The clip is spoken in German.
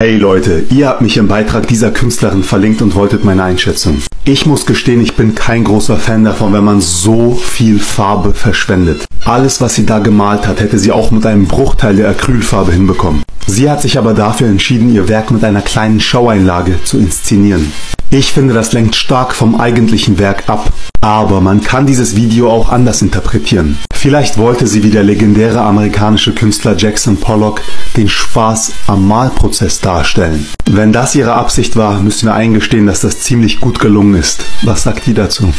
Hey Leute, ihr habt mich im Beitrag dieser Künstlerin verlinkt und wolltet meine Einschätzung. Ich muss gestehen, ich bin kein großer Fan davon, wenn man so viel Farbe verschwendet. Alles, was sie da gemalt hat, hätte sie auch mit einem Bruchteil der Acrylfarbe hinbekommen. Sie hat sich aber dafür entschieden, ihr Werk mit einer kleinen Schaueinlage zu inszenieren. Ich finde, das lenkt stark vom eigentlichen Werk ab. Aber man kann dieses Video auch anders interpretieren. Vielleicht wollte sie wie der legendäre amerikanische Künstler Jackson Pollock den Spaß am Malprozess darstellen. Wenn das ihre Absicht war, müssen wir eingestehen, dass das ziemlich gut gelungen ist. Was sagt ihr dazu?